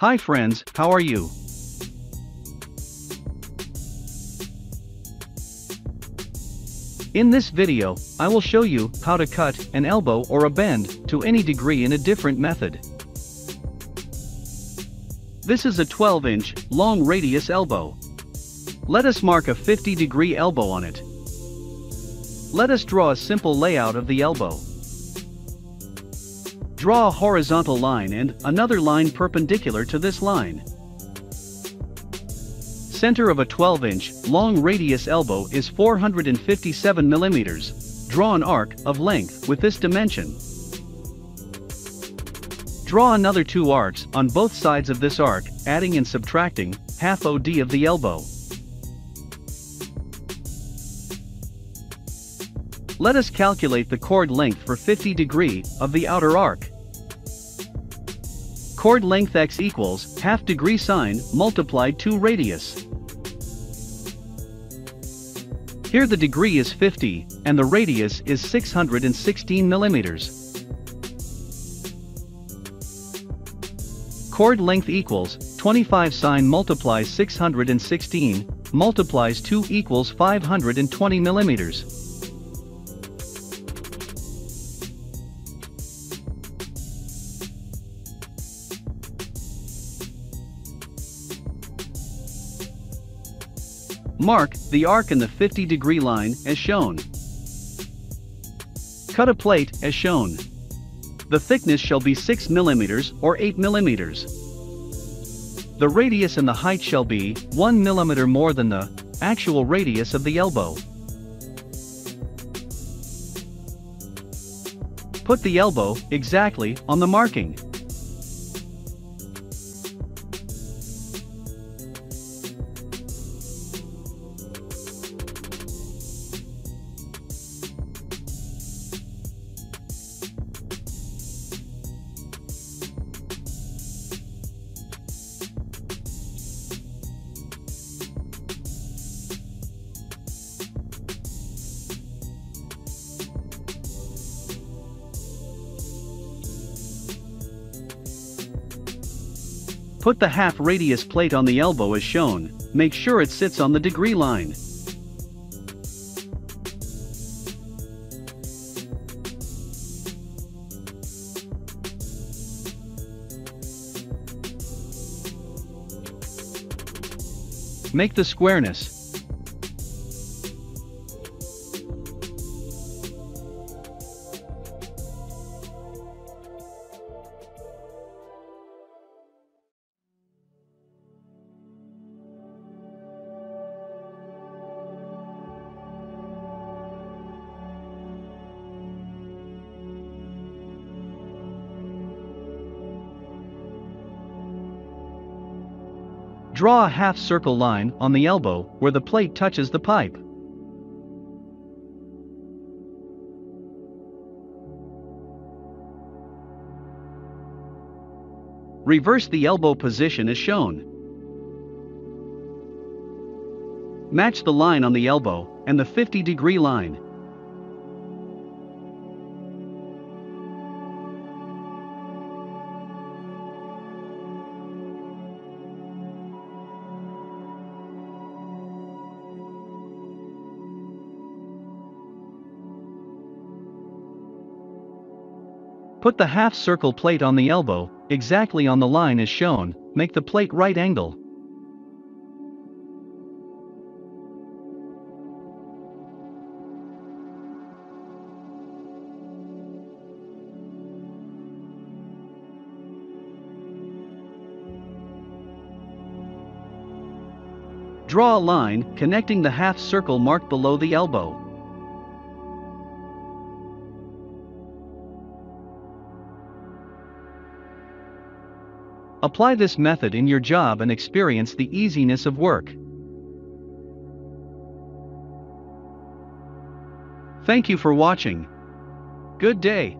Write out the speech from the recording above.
Hi friends, how are you? In this video, I will show you how to cut an elbow or a bend to any degree in a different method. This is a 12-inch, long radius elbow. Let us mark a 50 degree elbow on it. Let us draw a simple layout of the elbow. Draw a horizontal line and another line perpendicular to this line. Center of a 12-inch, long radius elbow is 457 millimeters. Draw an arc of length with this dimension. Draw another two arcs on both sides of this arc, adding and subtracting half OD of the elbow. Let us calculate the chord length for 50 degree of the outer arc. Chord length x equals half degree sine multiplied 2 radius. Here the degree is 50 and the radius is 616 millimeters. Chord length equals 25 sine multiplies 616 multiplies 2 equals 520 millimeters. Mark the arc in the 50 degree line as shown. Cut a plate as shown. The thickness shall be 6 mm or 8 mm. The radius and the height shall be 1 mm more than the actual radius of the elbow. Put the elbow exactly on the marking. Put the half radius plate on the elbow as shown, make sure it sits on the degree line. Make the squareness, Draw a half circle line on the elbow where the plate touches the pipe. Reverse the elbow position as shown. Match the line on the elbow and the 50 degree line. Put the half circle plate on the elbow, exactly on the line as shown, make the plate right angle. Draw a line connecting the half circle marked below the elbow. Apply this method in your job and experience the easiness of work. Thank you for watching. Good day.